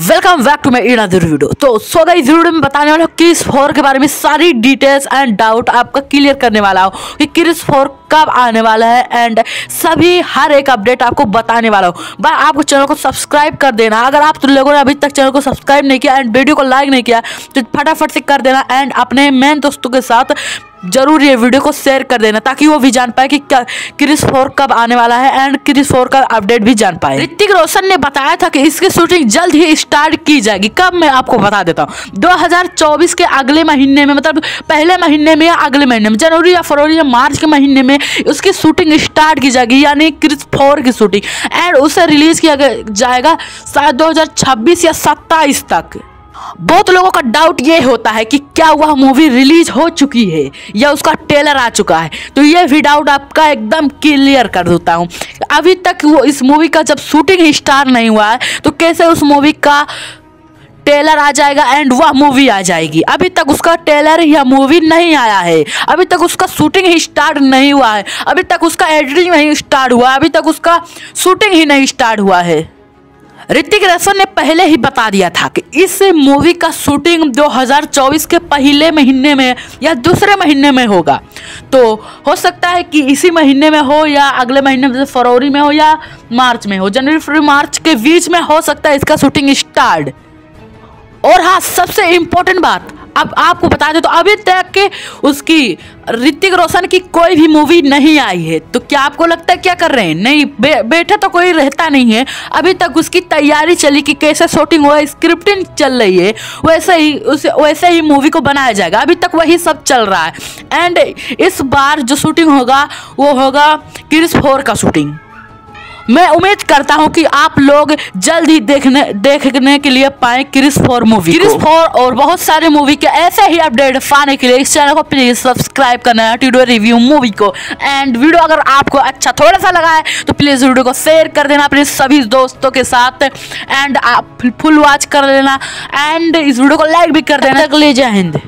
Welcome back to my another video तो सो गई वीडियो में बताने वाला हूँ किस फोर के बारे में सारी डिटेल्स एंड डाउट आपका क्लियर करने वाला हूँ कि किस फोर कब आने वाला है एंड सभी हर एक अपडेट आपको बताने वाला हूँ। बस आपको चैनल को सब्सक्राइब कर देना। अगर आप तुम लोगों ने अभी तक चैनल को सब्सक्राइब नहीं किया एंड वीडियो को लाइक नहीं किया तो फटाफट से कर देना एंड अपने मेन दोस्तों के साथ ज़रूर ये वीडियो को शेयर कर देना ताकि वो भी जान पाए कि क्रिस फोर कब आने वाला है एंड क्रिस फोर का अपडेट भी जान पाए। ऋतिक रोशन ने बताया था कि इसकी शूटिंग जल्द ही स्टार्ट की जाएगी। कब मैं आपको बता देता हूँ। 2024 के अगले महीने में मतलब पहले महीने में या अगले महीने में, जनवरी या फरवरी या मार्च के महीने में उसकी शूटिंग स्टार्ट की जाएगी, यानी क्रिस फोर की शूटिंग एंड उसे रिलीज़ किया जाएगा शायद दो हज़ार छब्बीस या सत्ताईस तक। बहुत लोगों का डाउट ये होता है कि क्या वह मूवी रिलीज़ हो चुकी है या उसका ट्रेलर आ चुका है। तो ये भी डाउट आपका एकदम क्लियर कर देता हूँ। अभी तक वो इस मूवी का जब शूटिंग स्टार्ट नहीं हुआ है तो कैसे उस मूवी का ट्रेलर आ जाएगा एंड वह मूवी आ जाएगी? अभी तक उसका ट्रेलर या मूवी नहीं आया है। अभी तक उसका शूटिंग ही स्टार्ट नहीं हुआ है। अभी तक उसका एडिटिंग नहीं स्टार्ट हुआ। अभी तक उसका शूटिंग ही नहीं स्टार्ट हुआ है। ऋतिक रोशन ने पहले ही बता दिया था कि इस मूवी का शूटिंग 2024 के पहले महीने में या दूसरे महीने में होगा। तो हो सकता है कि इसी महीने में हो या अगले महीने में फरवरी में हो या मार्च में हो, जनवरी, फरवरी, मार्च के बीच में हो सकता है इसका शूटिंग स्टार्ट। और हाँ सबसे इम्पोर्टेंट बात अब आपको बता दें तो अभी तक के उसकी ऋतिक रोशन की कोई भी मूवी नहीं आई है। तो क्या आपको लगता है क्या कर रहे हैं? नहीं बे, बैठे तो कोई रहता नहीं है। अभी तक उसकी तैयारी चली कि कैसे शूटिंग हुआ स्क्रिप्टिंग चल रही है वैसे ही उस वैसे ही मूवी को बनाया जाएगा। अभी तक वही सब चल रहा है। एंड इस बार जो शूटिंग होगा वो होगा क्रिस फोर का शूटिंग मैं उम्मीद करता हूँ कि आप लोग जल्द ही देखने देखने के लिए पाए Krrish four movie Krrish four और बहुत सारे मूवी के ऐसे ही अपडेट पाने के लिए इस चैनल को प्लीज़ सब्सक्राइब करना है टीडो रिव्यू मूवी को। एंड वीडियो अगर आपको अच्छा थोड़ा सा लगा है तो प्लीज़ वीडियो को शेयर कर देना अपने सभी दोस्तों के साथ। एंड आप फुल वॉच कर लेना। एंड इस वीडियो को लाइक भी कर देना। ले जय हिंद।